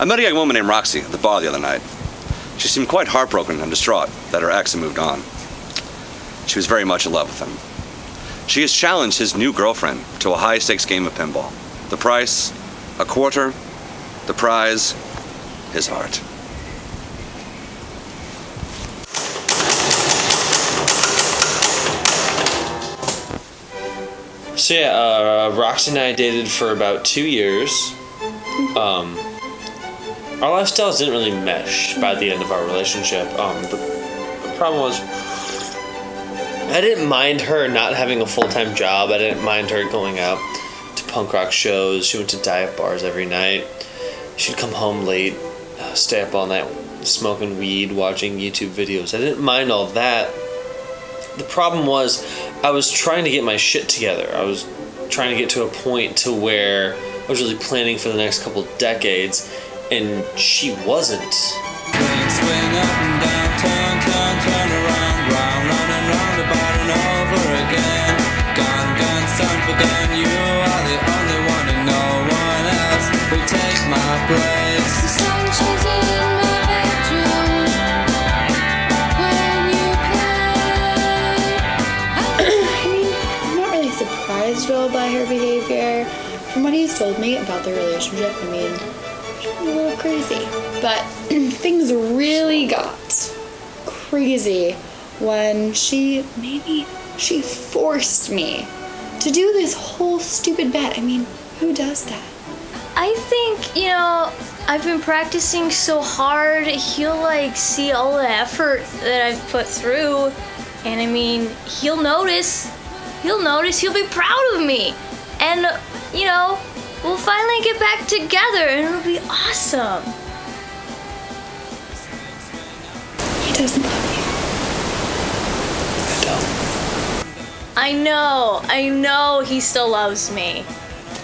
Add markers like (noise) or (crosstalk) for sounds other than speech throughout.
I met a young woman named Roxy at the bar the other night. She seemed quite heartbroken and distraught that her ex had moved on. She was very much in love with him. She has challenged his new girlfriend to a high stakes game of pinball. The price, a quarter. The prize, his heart. So yeah, uh, Roxy and I dated for about two years. Um, our lifestyles didn't really mesh by the end of our relationship. Um, the, the problem was, I didn't mind her not having a full time job. I didn't mind her going out to punk rock shows. She went to dive bars every night. She'd come home late, stay up all night smoking weed, watching YouTube videos. I didn't mind all that. The problem was, I was trying to get my shit together. I was trying to get to a point to where I was really planning for the next couple decades, and she wasn't. Surprised at all by her behavior. From what he's told me about their relationship, I mean, a little crazy. But (clears throat) things really got crazy when she maybe she forced me to do this whole stupid bet. I mean, who does that? I think, you know, I've been practicing so hard, he'll like see all the effort that I've put through. And I mean, he'll notice. He'll notice, he'll be proud of me. And, you know, we'll finally get back together and it'll be awesome. He doesn't love you. I know, I know he still loves me.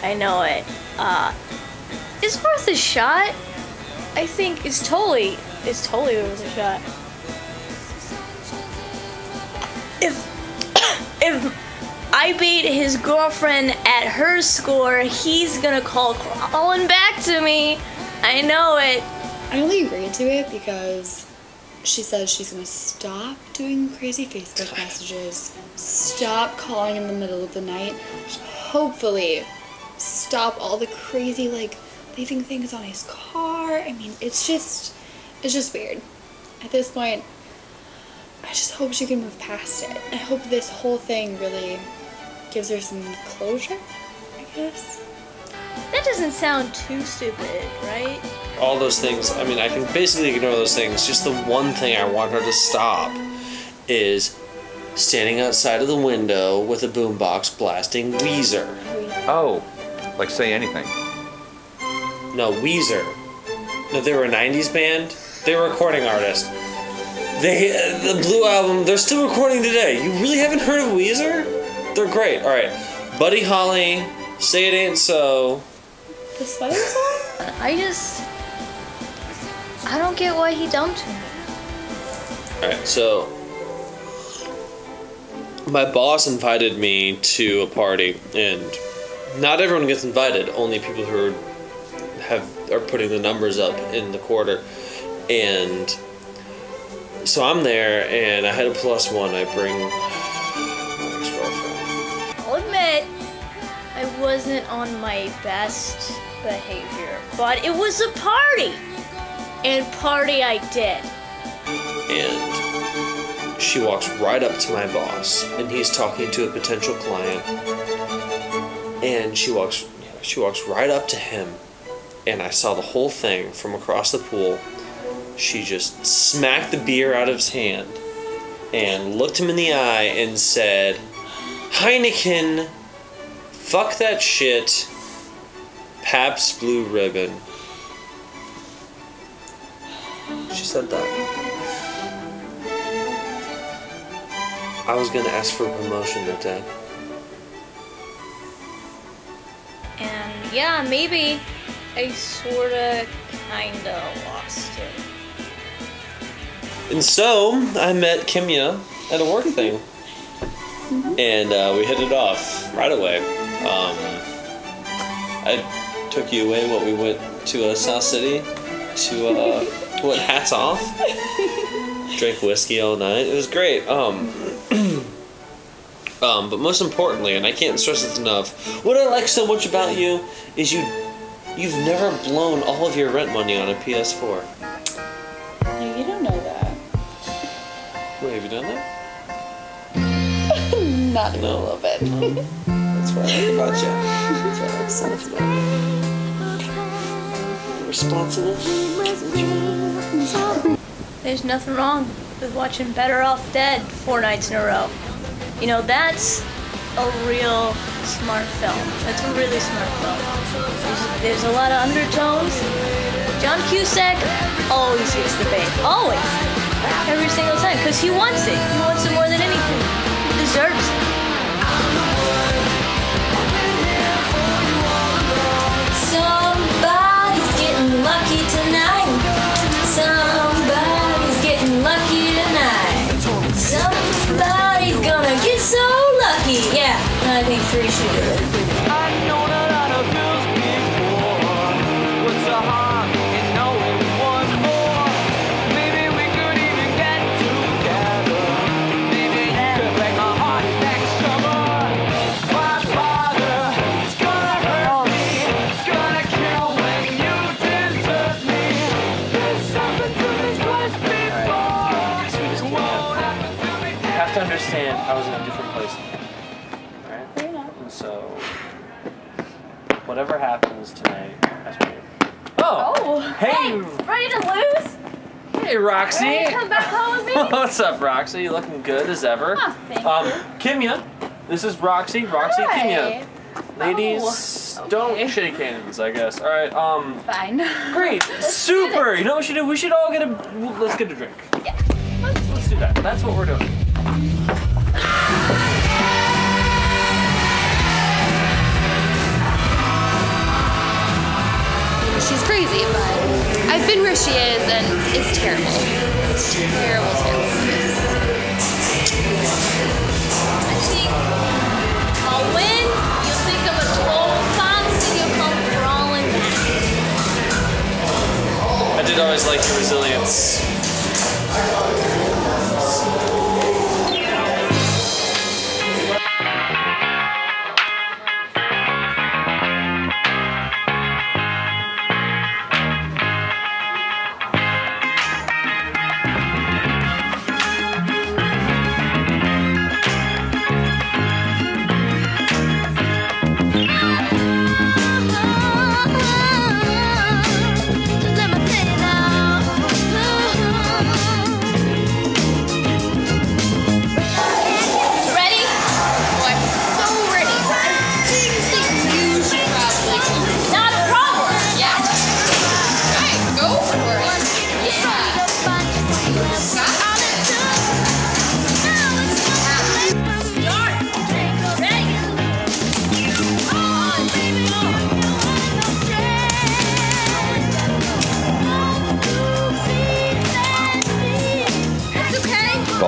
I know it. Uh, it's worth a shot. I think it's totally, it's totally worth a shot. If, (coughs) if I beat his girlfriend at her score, he's gonna call crawling back to me. I know it. I only agreed to it because she says she's gonna stop doing crazy Facebook messages, stop calling in the middle of the night, hopefully stop all the crazy like leaving things on his car. I mean, it's just it's just weird. At this point, I just hope she can move past it. I hope this whole thing really gives her some closure, I guess. That doesn't sound too stupid, right? all those things. I mean, I can basically ignore those things. Just the one thing I want her to stop is standing outside of the window with a boombox blasting Weezer. Oh, like say anything. No, Weezer. No, they were a '90s band. They were a recording artist. They the Blue album. They're still recording today. You really haven't heard of Weezer? They're great. All right, Buddy Holly. Say it ain't so. The spider song? I just. I don't get why he dumped me. All right, so my boss invited me to a party, and not everyone gets invited. Only people who are, have are putting the numbers up in the quarter, and so I'm there, and I had a plus one. I bring wasn't on my best behavior, but it was a party, and party I did. and she walks right up to my boss and he's talking to a potential client. And she walks she walks right up to him and I saw the whole thing from across the pool. She just smacked the beer out of his hand and looked him in the eye and said Heineken fuck that shit Pabst Blue Ribbon she said that I was gonna ask for a promotion that day. And yeah, maybe I sorta kinda lost it. And so I met Kimya at a work thing, and uh, we hit it off right away. Um, I took you away. What we went to uh, South City to uh, went hats off. (laughs) Drank whiskey all night. It was great. Um, (clears throat) um, but most importantly, and I can't stress this enough, what I like so much about you is you you've never blown all of your rent money on a PS4. No, you don't know that. Wait, have you done that? (laughs) Not even No. a little bit. (laughs) Like about you. Responsible. There's nothing wrong with watching Better Off Dead four nights in a row. You know, that's a real smart film. That's a really smart film. There's, there's a lot of undertones. John Cusack always gets the bait. Always. Every single time. Because he wants it. He wants it more than anything. He deserves it. Understand, I was in a different place. Right? And so, whatever happens tonight, that's me. Oh! Oh, Hey! ready to lose? Hey, Roxy! Ready to come back home with (laughs) me? What's up, Roxy? You looking good as ever. Oh, thank um, you. Kimya, this is Roxy. Roxy, Kimya. Ladies, Oh, don't shake hands, I guess. All right. Um, Fine. (laughs) great, super. You know what we should do? We should all get a. Let's get a drink. Yeah. Let's, let's do that. That's what we're doing. She's crazy, but I've been where she is, and it's terrible. It's terrible, terrible. I. I did always like your resilience.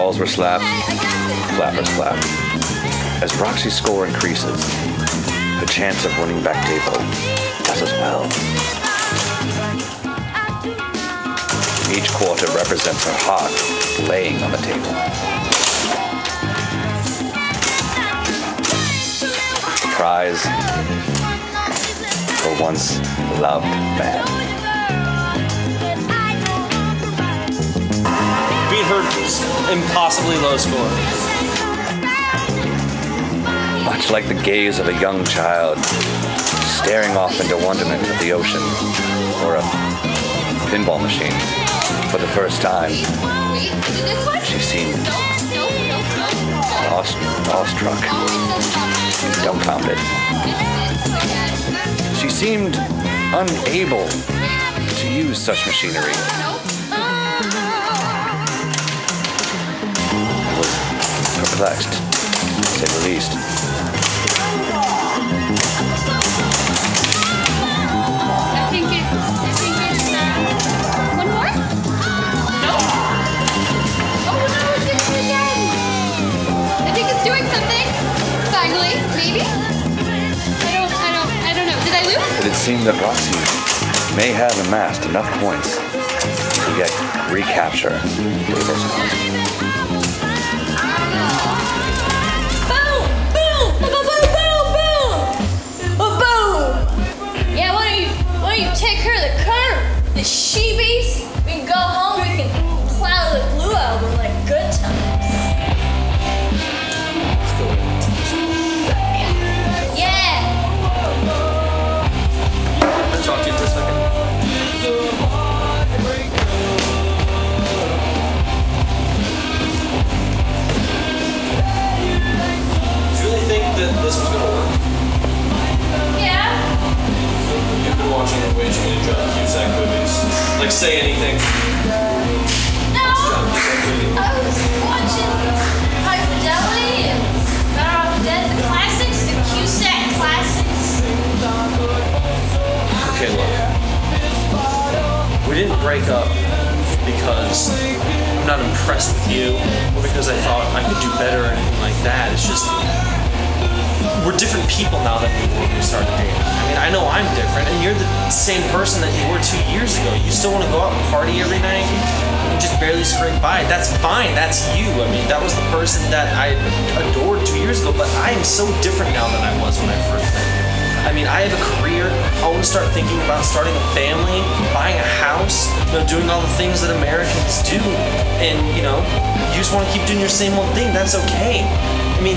Balls were slapped, flappers clapped. As Roxy's score increases, her chance of winning back table does as well. Each quarter represents her heart laying on the table. The prize for once loved man. Her impossibly low score. Much like the gaze of a young child staring off into wonderment at the ocean or a pinball machine for the first time, she seemed No, no, no, no. awe- dumbfounded. She seemed unable to use such machinery. Know. Did I lose? It had seemed that Roxy may have amassed enough points to get recapture you take her to the car, the sheepies? We didn't break up because I'm not impressed with you or because I thought I could do better or anything like that. It's just we're different people now than we were when we started dating. I mean, I know I'm different, and you're the same person that you were two years ago. You still want to go out and party every night and just barely scrape by. That's fine. That's you. I mean, that was the person that I adored two years ago, but I am so different now than I was when I first met you. I mean, I have a career. I want to start thinking about starting a family, know, doing all the things that Americans do. And, you know, you just want to keep doing your same old thing. That's okay. I mean,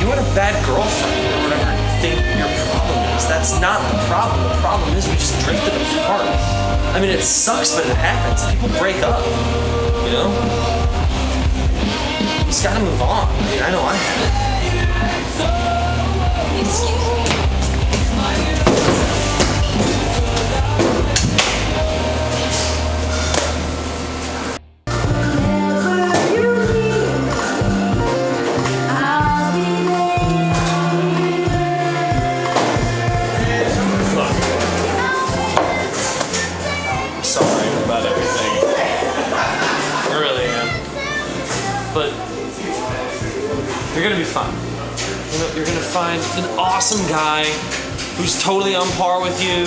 you had a bad girlfriend or whatever you think your problem is. That's not the problem. The problem is we just drifted apart. I mean, it sucks, but it happens. People break up, you know? You just gotta move on. I mean, I know I have. Excuse me. Totally on par with you.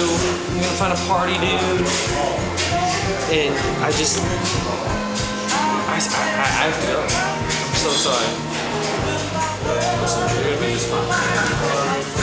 I'm gonna find a party dude. And I just, I, I, I to go. I'm so sorry. Listen, you're gonna be just fine.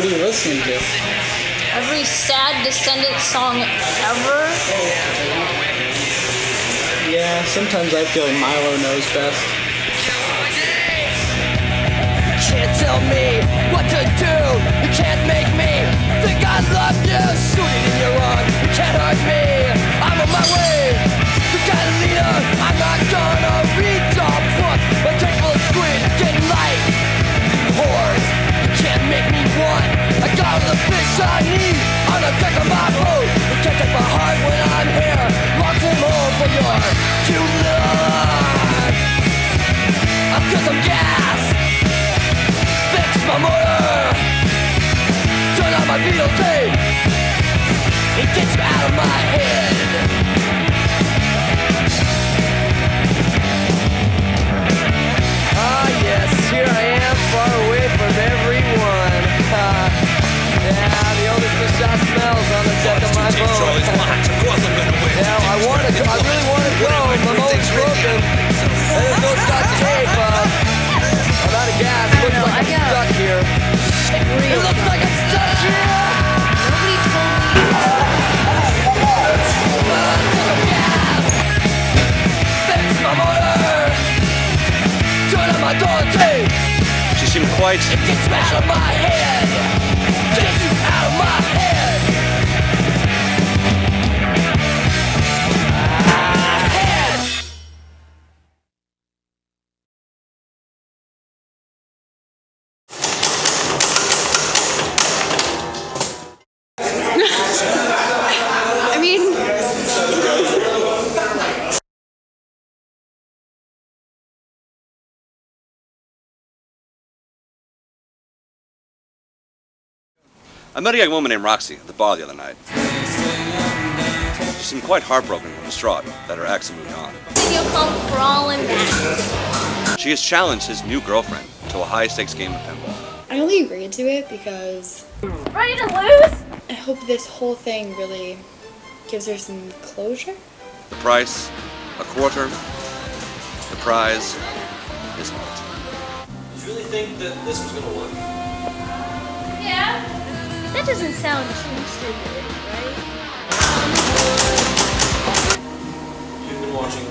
What are you listening to? Every sad Descendents song ever? Yeah, sometimes I feel Milo knows best. can't tell me what to do. You can't make me think I love It gets you out of my head. Ah yes, here I am far away from everyone. Yeah, the only fish I smell's on the deck of my boat Yeah, I wanna I really wanna go. My motor's broken. And there's no scotch tape uh, I'm out of gas, looks like I I'm stuck here. It looks like I'm stuck here Quite It gets my head I met a young woman named Roxy at the bar the other night. She seemed quite heartbroken and distraught that her ex had moved on. You'll come crawling back. She has challenged his new girlfriend to a high stakes game of pinball. I only agreed to it because Ready to lose? I hope this whole thing really gives her some closure. The price, a quarter. The prize, his heart. Did you really think that this was gonna work? Yeah. That doesn't sound too stupid, right? You've been watching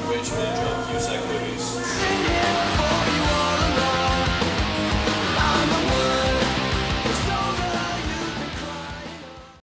Cusack movies.